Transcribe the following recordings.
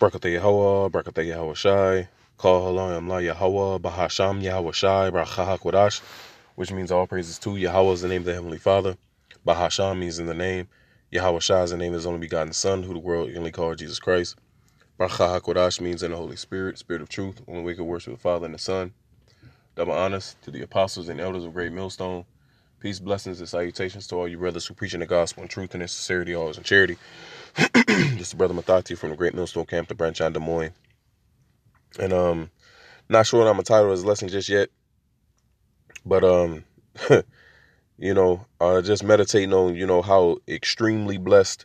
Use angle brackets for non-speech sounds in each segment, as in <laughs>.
Barakatah Yahweh, Barakatah Yahweh Shai, Call Halayim La Yahweh, Bahasham Yahweh Shai, HaKodash, which means all praises to Yahweh is the name of the Heavenly Father. Bahasham means in the name. Yahweh Shai is the name of his only begotten Son, who the world only called Jesus Christ. Bracha HaKodash means in the Holy Spirit, Spirit of truth, only we can worship the Father and the Son. Double honors to the apostles and elders of Great Millstone. Peace, blessings, and salutations to all you brothers who preach in the gospel in truth and in sincerity, always in charity. This is Brother Mathati from the Great Millstone Camp, the branch on Des Moines. And um, not sure what I'm gonna title this lesson just yet, but um, <laughs> you know, uh, just meditating on you know how extremely blessed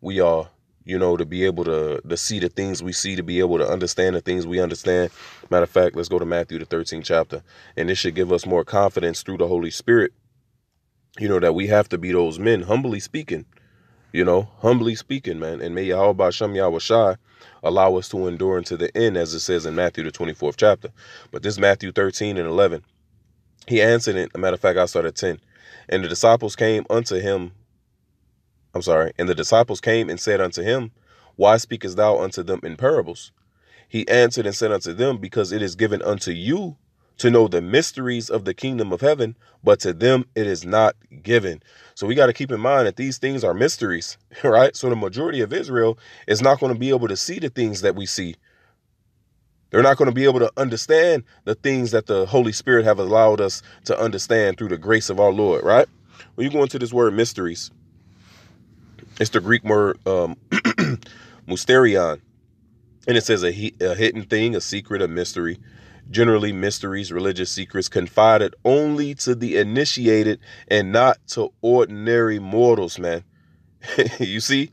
we are, you know, to be able to to see the things we see, to be able to understand the things we understand. Matter of fact, let's go to Matthew the 13th chapter, and this should give us more confidence through the Holy Spirit. You know that we have to be those men, humbly speaking you know, humbly speaking, man. And may Yahweh Shem Yahweh allow us to endure unto the end, as it says in Matthew, the 24th chapter. But this Matthew 13 and 11, he answered it. A matter of fact, I started 10. And the disciples came unto him. I'm sorry. And the disciples came and said unto him, Why speakest thou unto them in parables? He answered and said unto them, Because it is given unto you to know the mysteries of the kingdom of heaven, but to them it is not given. So we got to keep in mind that these things are mysteries, <laughs> right? So the majority of Israel is not going to be able to see the things that we see. They're not going to be able to understand the things that the Holy Spirit have allowed us to understand through the grace of our Lord, right? When you go into this word mysteries, it's the Greek word um, <clears throat> mysterion, and it says a, a hidden thing, a secret, a mystery generally mysteries, religious secrets confided only to the initiated and not to ordinary mortals, man. <laughs> you see?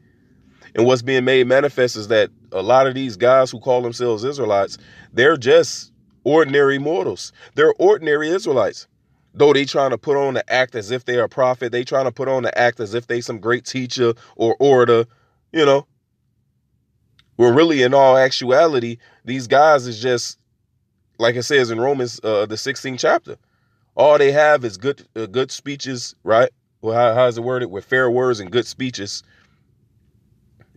And what's being made manifest is that a lot of these guys who call themselves Israelites, they're just ordinary mortals. They're ordinary Israelites. Though they trying to put on the act as if they are a prophet, they trying to put on the act as if they some great teacher or orator, you know. When really in all actuality, these guys is just like it says in Romans, uh, the 16th chapter. All they have is good, uh, good speeches, right? Well, how, how is it worded? With fair words and good speeches.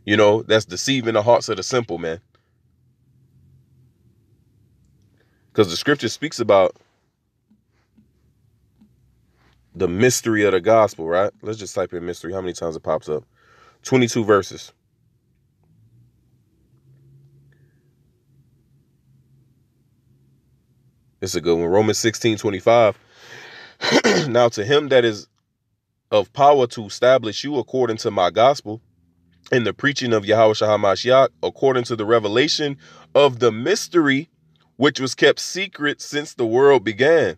You know, that's deceiving the hearts of the simple, man. Because the scripture speaks about the mystery of the gospel, right? Let's just type in mystery. How many times it pops up? 22 verses. It's a good one. Romans 16, 25. <clears throat> now to him that is of power to establish you according to my gospel in the preaching of Yahweh Shahamashiach, according to the revelation of the mystery which was kept secret since the world began.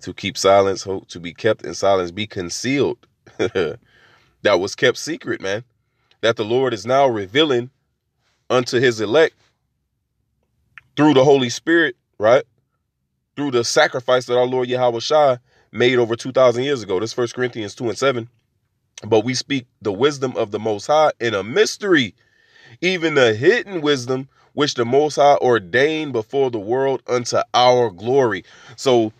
To keep silence, hope to be kept in silence, be concealed. <laughs> that was kept secret, man. That the Lord is now revealing unto his elect through the Holy Spirit, right? Through the sacrifice that our Lord Yahweh Shai made over 2,000 years ago. This First Corinthians 2 and 7. But we speak the wisdom of the Most High in a mystery, even the hidden wisdom which the Most High ordained before the world unto our glory. So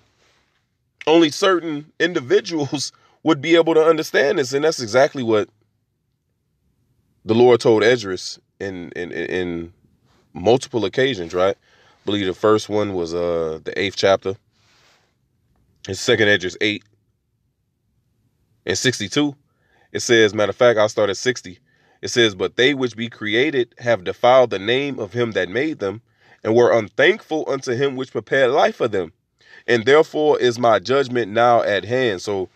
only certain individuals <laughs> would be able to understand this. And that's exactly what the Lord told Esdras in, in, in multiple occasions, right? I believe the first one was uh the eighth chapter. His second Esdras eight and 62. It says, matter of fact, I'll start at 60. It says, But they which be created have defiled the name of him that made them, and were unthankful unto him which prepared life for them. And therefore is my judgment now at hand. So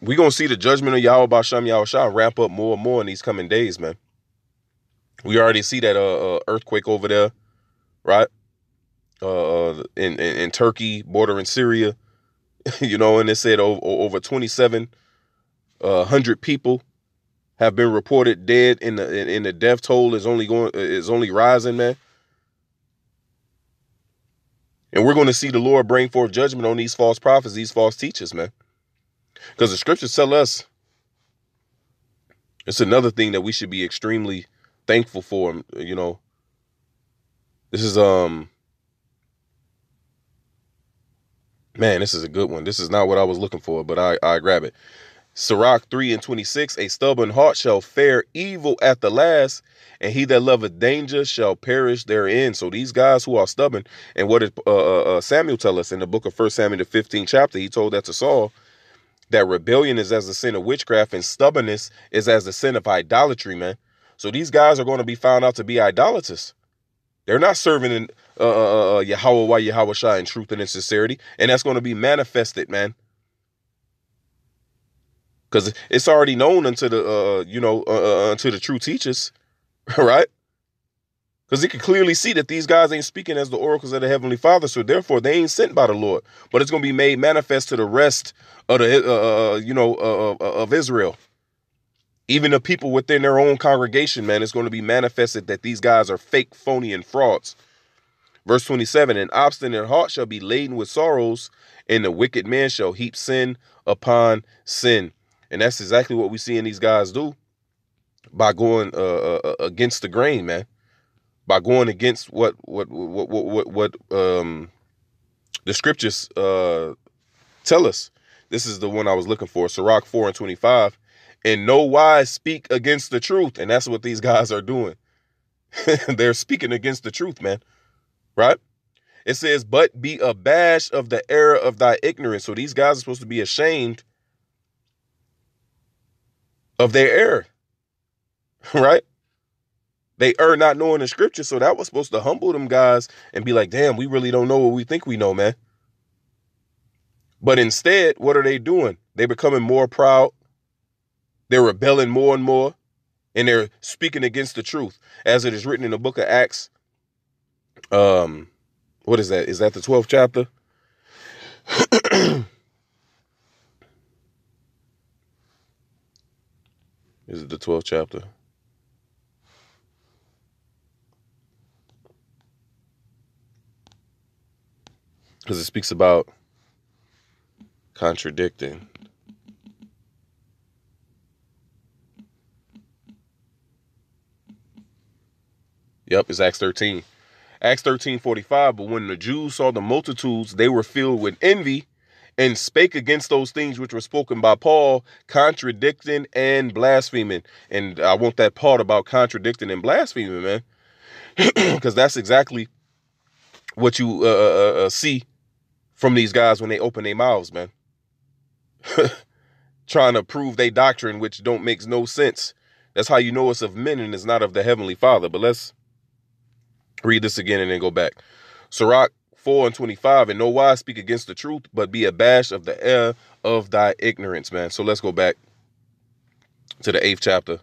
we're gonna see the judgment of Yahweh Basham Yahweh Shah ramp up more and more in these coming days, man. We already see that uh, uh earthquake over there, right? Uh, uh in, in, in Turkey, bordering Syria, <laughs> you know, and it said over, over 27 uh, hundred people have been reported dead in the in, in the death toll is only going is only rising, man. And we're going to see the Lord bring forth judgment on these false prophets, these false teachers, man. Because the scriptures tell us it's another thing that we should be extremely thankful for him, you know this is um man this is a good one this is not what i was looking for but i i grab it Sirach 3 and 26, a stubborn heart shall fare evil at the last, and he that loveth danger shall perish therein. So these guys who are stubborn, and what did uh, uh, uh Samuel tell us in the book of First Samuel, the 15th chapter? He told that to Saul, that rebellion is as the sin of witchcraft, and stubbornness is as the sin of idolatry, man. So these guys are going to be found out to be idolaters. They're not serving in uh, uh, uh, uh Yahweh, Yahweh Shai in truth and in sincerity, and that's going to be manifested, man. Because it's already known unto the, uh, you know, uh, uh unto the true teachers right? Because he can clearly see that these guys ain't speaking as the oracles of the Heavenly Father, so therefore they ain't sent by the Lord. But it's going to be made manifest to the rest of the, uh, uh, uh you know, uh, uh, of Israel. Even the people within their own congregation, man, it's going to be manifested that these guys are fake, phony, and frauds. Verse 27 An obstinate heart shall be laden with sorrows, and the wicked man shall heap sin upon sin. And that's exactly what we see in these guys do by going uh, uh, uh, against the grain, man. By going against what what what what what, what um the scriptures uh tell us. This is the one I was looking for. Sirach 4 and 25. And no wise speak against the truth. And that's what these <laughs> guys are doing. <laughs> They're speaking against the truth, man. Right? It says, but be abashed of the error of thy ignorance. So these guys are supposed to be ashamed of their error. <laughs> right? They are not knowing the scripture, so that was supposed to humble them guys and be like, damn, we really don't know what we think we know, man. But instead, what are they doing? They're becoming more proud. They're rebelling more and more, and they're speaking against the truth, as it is written in the book of Acts. Um, what is that? Is that the 12th chapter? <clears throat> is it the 12th chapter? because it speaks about contradicting. Yep, it's Acts 13. Acts 13 45. But when the Jews saw the multitudes, they were filled with envy and spake against those things which were spoken by Paul, contradicting and blaspheming. And I want that part about contradicting and blaspheming, man, <clears throat> because that's exactly what you uh, uh, uh, uh see from these guys when they open their mouths, man. <laughs> Trying to prove their doctrine, which don't makes no sense. That's how you know it's of men and it's not of the heavenly Father. But let's read this again and then go back. Sirach 4 and 25, and no wise speak against the truth, but be abashed of the air of thy ignorance, man. So let's go back to the eighth chapter.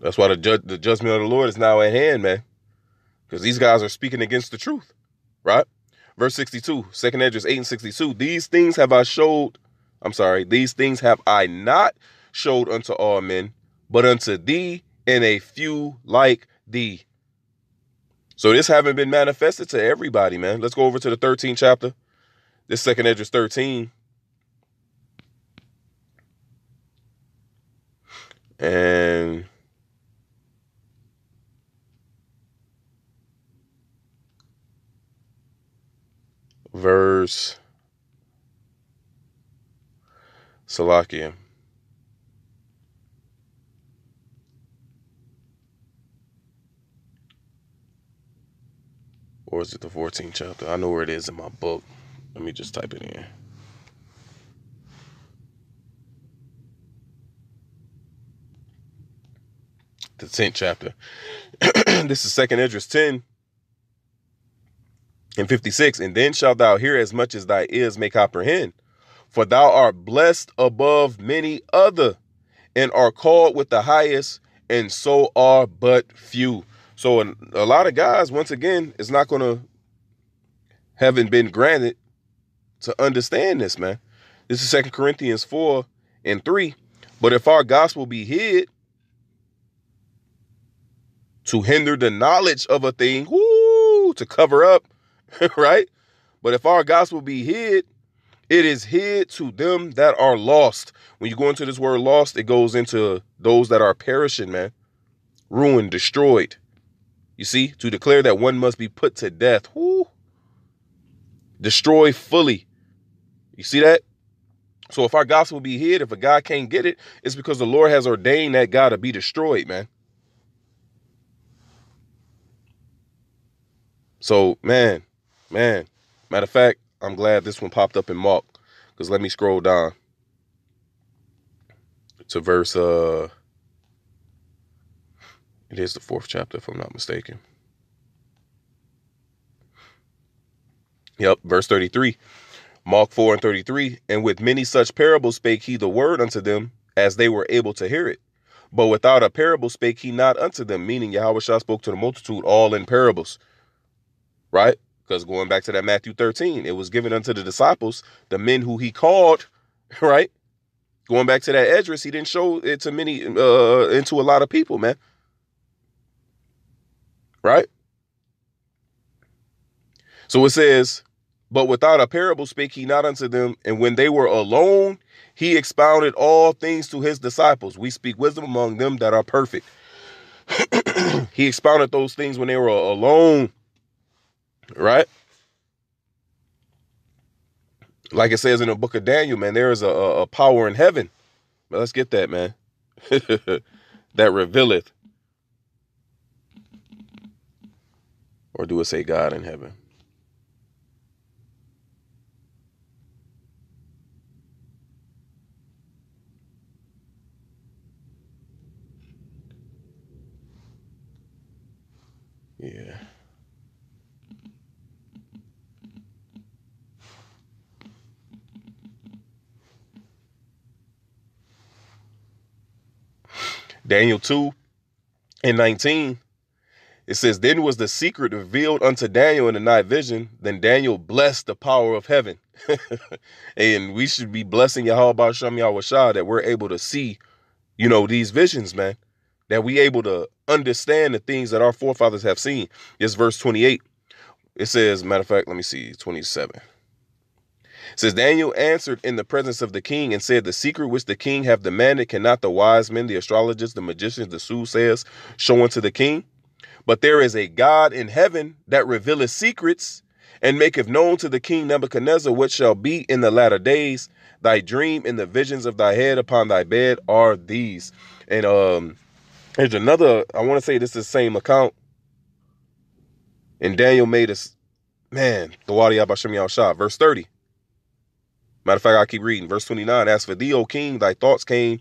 That's why the, ju- the judgment of the Lord is now at hand, man. Because these guys are speaking against the truth right? Verse 62, second Esdras 8 and 62. These things have I showed, I'm sorry, these things have I not showed unto all men, but unto thee and a few like thee. So this haven't been manifested to everybody, man. Let's go over to the 13th chapter. This second Esdras 13. And verse Salakia. Or is it the 14th chapter? I know where it is in my book. Let me just type it in. The 10th chapter. <clears throat> this is second Esdras 10 and 56, and then shalt thou hear as much as thy ears may comprehend. For thou art blessed above many other, and are called with the highest, and so are but few. So a lot of guys, once again, is not going to haven't been granted to understand this, man. This is Second Corinthians 4 and 3. But if our gospel be hid to hinder the knowledge of a thing, whoo, to cover up <laughs> right? But if our gospel be hid, it is hid to them that are lost. When you go into this word lost, it goes into those that are perishing, man. Ruined, destroyed. You see, to declare that one must be put to death. Whoo. Destroy fully. You see that? So if our gospel be hid, if a guy can't get it, it's because the Lord has ordained that guy to be destroyed, man. So, man, man. Matter of fact, I'm glad this one popped up in Mark. Because let me scroll down to verse uh it is the fourth chapter, if I'm not mistaken. Yep, verse 33. Mark 4 and 33. And with many such parables spake he the word unto them, as they were able to hear it. But without a parable spake he not unto them, meaning Yahweh spoke to the multitude all in parables. Right? Because going back to that Matthew 13, it was given unto the disciples, the men who he called, <laughs> right? Going back to that Esdras, he didn't show it to many, uh, into a lot of people, man. Right? So it says, but without a parable spake he not unto them. And when they were alone, he expounded all things to his disciples. We speak wisdom among them that are perfect. <clears throat> he expounded those things when they were alone. Right? Like it says in the book of Daniel, man, there is a, a power in heaven. But let's get that, man. <laughs> that revealeth. Or do it say God in heaven? Yeah. Daniel 2 and 19, it says, Then was the secret revealed unto Daniel in the night vision. Then Daniel blessed the power of heaven. <laughs> and we should be blessing Yahweh Shem Yahweh that we're able to see, you know, these visions, man that we able to understand the things that our forefathers have seen. It's verse 28. It says, matter of fact, let me see, 27. It says, Daniel answered in the presence of the king and said, The secret which the king have demanded cannot the wise men, the astrologers, the magicians, the soothsayers show unto the king. But there is a God in heaven that revealeth secrets and maketh known to the king Nebuchadnezzar what shall be in the latter days. Thy dream and the visions of thy head upon thy bed are these. And um there's another, I want to say this is the same account. And Daniel made us, man, the Wadi Abashim verse 30. Matter of fact, I keep reading. Verse 29 As for thee, O king, thy thoughts came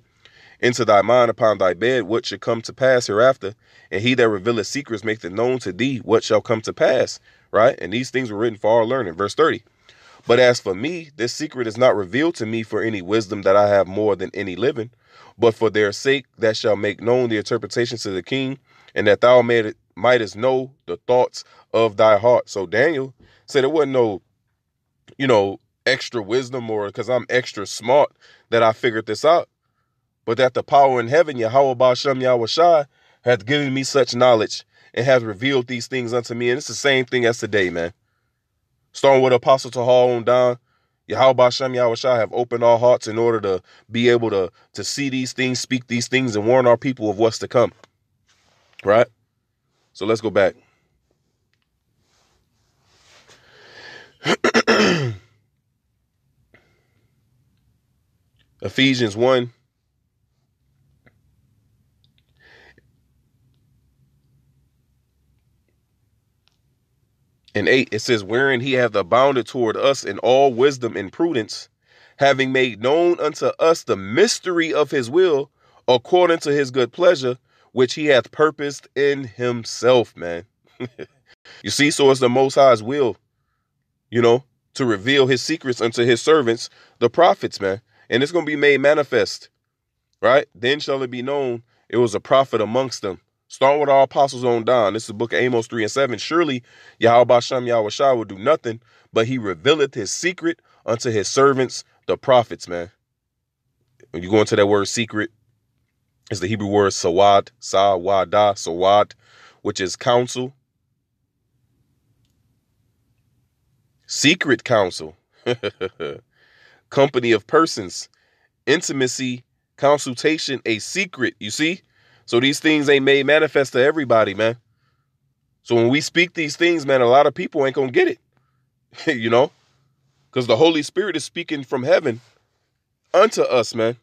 into thy mind upon thy bed, what should come to pass hereafter. And he that revealeth secrets maketh known to thee what shall come to pass. Right? And these things were written for our learning. Verse 30. But as for me, this secret is not revealed to me for any wisdom that I have more than any living, but for their sake that shall make known the interpretations to the king, and that thou may, mightest know the thoughts of thy heart. So Daniel said it wasn't no, you know, extra wisdom or because I'm extra smart that I figured this out, but that the power in heaven, Yahweh Bashem Yahweh hath given me such knowledge and has revealed these things unto me. And it's the same thing as today, man. Starting with Apostle Tahal on down, Yahweh Shem Yahweh have opened our hearts in order to be able to, to see these things, speak these things, and warn our people of what's to come. Right? So let's go back. <clears throat> Ephesians 1 In 8, it says, Wherein he hath abounded toward us in all wisdom and prudence, having made known unto us the mystery of his will, according to his good pleasure, which he hath purposed in himself, man. <laughs> you see, so it's the Most High's will, you know, to reveal his secrets unto his servants, the prophets, man. And it's going to be made manifest, right? Then shall it be known it was a prophet amongst them. Starting with our apostles on down. This is book of Amos 3 and 7. Surely Yahweh Shem Yahweh Shah will do nothing, but he revealeth his secret unto his servants, the prophets, man. When you go into that word secret, it's the Hebrew word sawad, sawada, sawad, which is counsel. Secret counsel. <laughs> Company of persons. Intimacy, consultation, a secret. You see? So these things ain't made manifest to everybody, man. So when we speak these things, man, a lot of people ain't gonna get it. <laughs> you know? Because the Holy Spirit is speaking from heaven, unto us, man.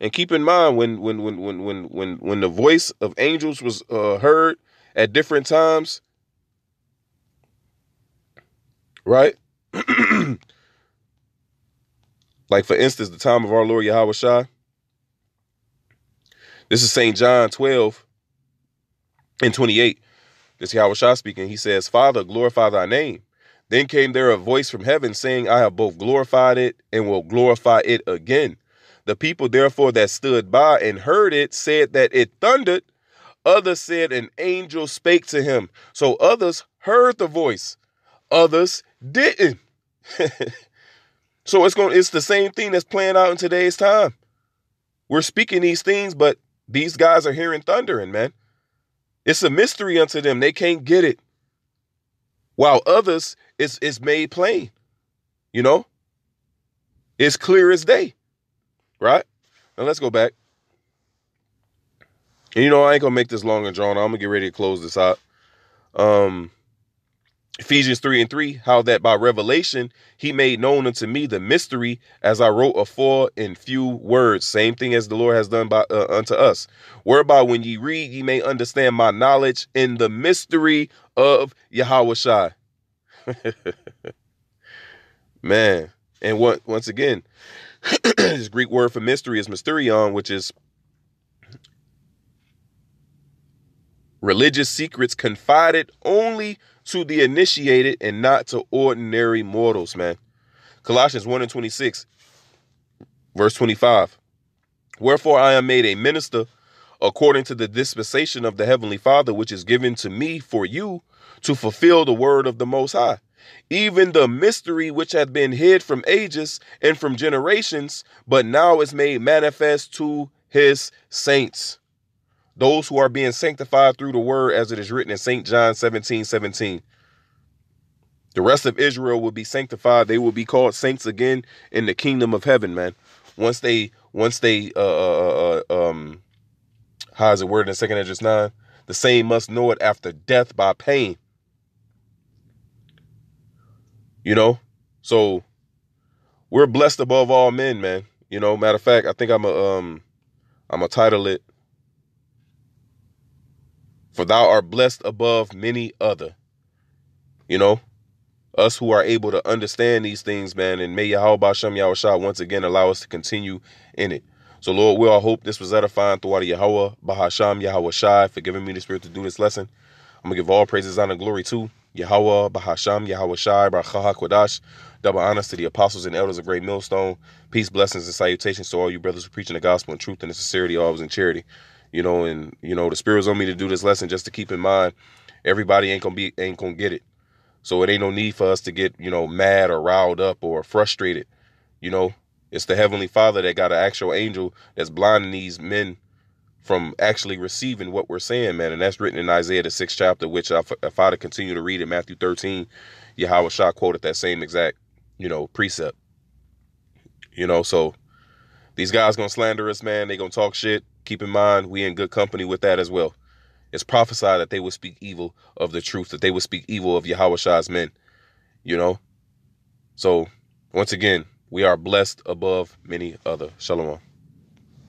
And keep in mind when when when when when when when the voice of angels was uh, heard at different times, right? <clears throat> like for instance, the time of our Lord Yahweh Shai. This is St. John 12 and 28. This is Yahweh Shai speaking. He says, Father, glorify thy name. Then came there a voice from heaven saying, I have both glorified it and will glorify it again. The people, therefore, that stood by and heard it said that it thundered. Others said an angel spake to him. So others heard the voice, others didn't. <laughs> so it's going it's the same thing that's playing out in today's time. We're speaking these things, but these guys are hearing thundering, man. It's a mystery unto them. They can't get it. While others, it's it's made plain. You know? It's clear as day. Right? Now let's go back. And you know, I ain't gonna make this long and drawn. I'm gonna get ready to close this out. Um Ephesians 3 and 3, how that by revelation he made known unto me the mystery as I wrote afore in few words. Same thing as the Lord has done by uh, unto us. Whereby when ye read, ye may understand my knowledge in the mystery of Yahweh. <laughs> Man. And what once again, <clears throat> this Greek word for mystery is mysterion, which is religious secrets confided only to the initiated and not to ordinary mortals, man. Colossians 1 and 26, verse 25. Wherefore I am made a minister according to the dispensation of the heavenly Father, which is given to me for you to fulfill the word of the Most High, even the mystery which hath been hid from ages and from generations, but now is made manifest to his saints those who are being sanctified through the word as it is written in St. John 17 17. The rest of Israel will be sanctified. They will be called saints again in the kingdom of heaven, man. Once they, once they, uh, uh, uh, uh um, how is it worded in Second Esdras 9? The same must know it after death by pain. You know? So we're blessed above all men, man. You know, matter of fact, I think I'm a um I'm a title it for thou art blessed above many other. You know, us who are able to understand these things, man, and may Yahweh Bashem Yahweh once again allow us to continue in it. So, Lord, we all hope this was edifying throughout Yahweh, Bahasham, Yahweh Shai, for giving me the spirit to do this lesson. I'm going to give all praises, honor, glory to Yahweh, Bahasham, Yahweh Shai, Bachaha Kodash. Double honors to the apostles and elders of Great Millstone. Peace, blessings, and salutations to all you brothers who preaching the gospel in truth and in sincerity, always in charity you know, and you know, the spirit spirit's on me to do this lesson just to keep in mind everybody ain't gonna be ain't gonna get it. So it ain't no need for us to get, you know, mad or riled up or frustrated. You know, it's the Heavenly Father that got an actual angel that's blinding these men from actually receiving what we're saying, man. And that's written in Isaiah, the sixth chapter, which if, if I to continue to read in Matthew 13, Yahweh Shah quoted that same exact, you know, precept. You know, so these guys gonna slander us, man. They gonna talk shit keep in mind we in good company with that as well. It's prophesied that they would speak evil of the truth, that they would speak evil of Yahweh Shah's men. You know? So once again, we are blessed above many other. Shalom.